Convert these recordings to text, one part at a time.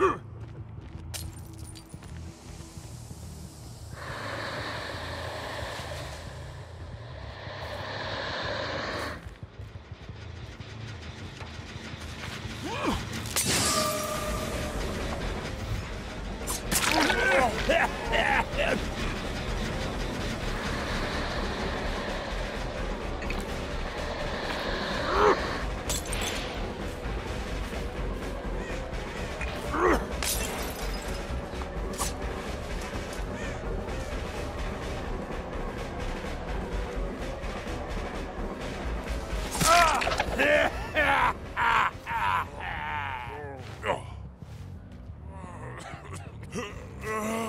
Huh? Huh?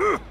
う。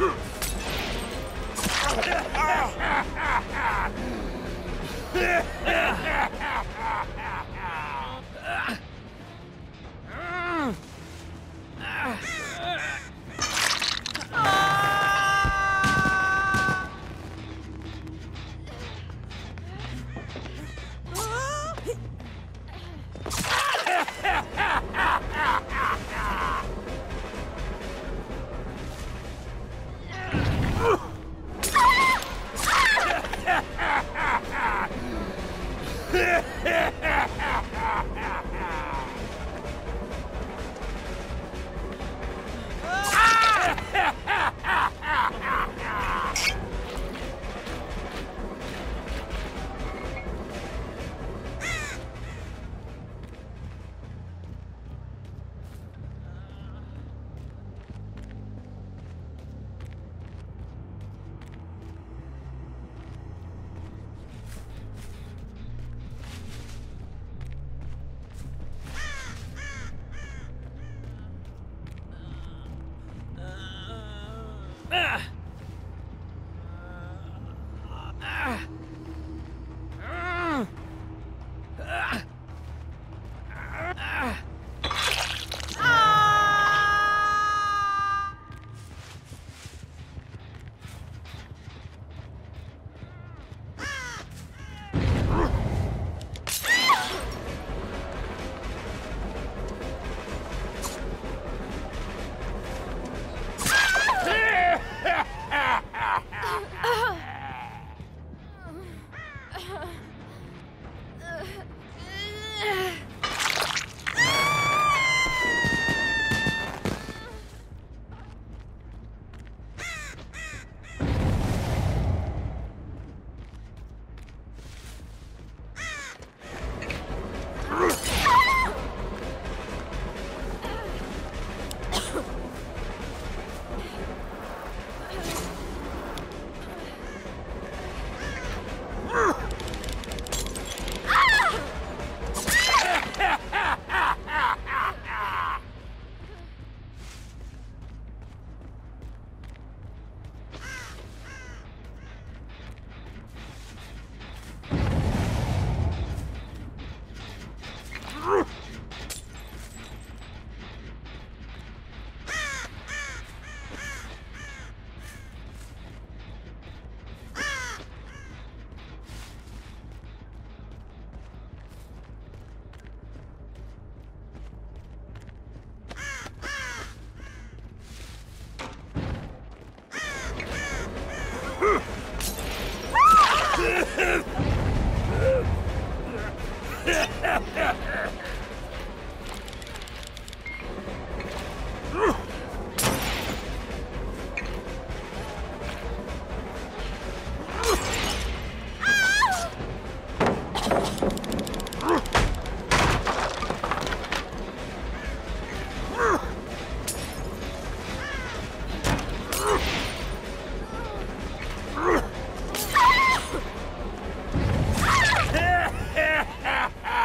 Ah! Ah!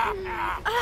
Ah!